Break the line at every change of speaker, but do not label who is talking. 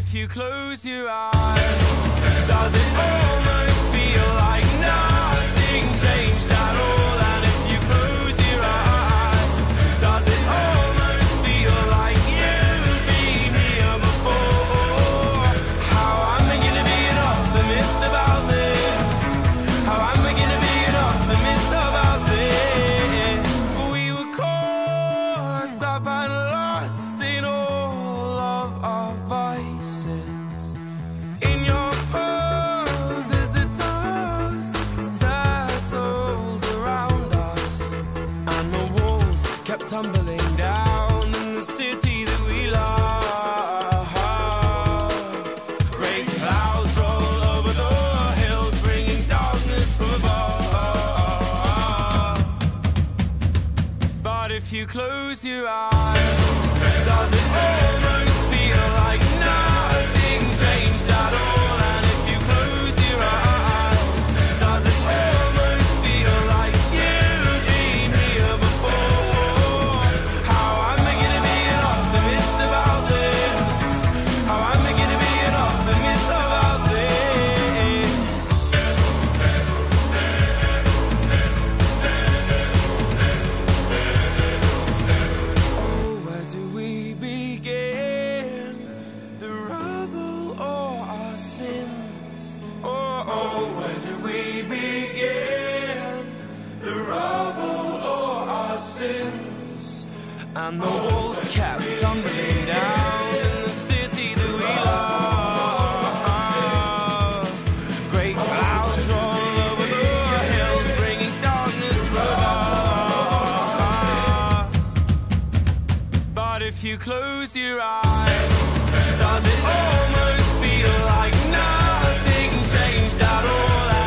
if you close your eyes Does it almost feel like nothing changed at all? tumbling down in the city that we love. Great clouds roll over the hills, bringing darkness from above. But if you close your eyes, does it? we began the rubble of our sins and the walls kept tumbling down in the city that we love. Great clouds roll over the hills, bringing darkness from above. But if you close your eyes, does it almost feel like nothing changed at all?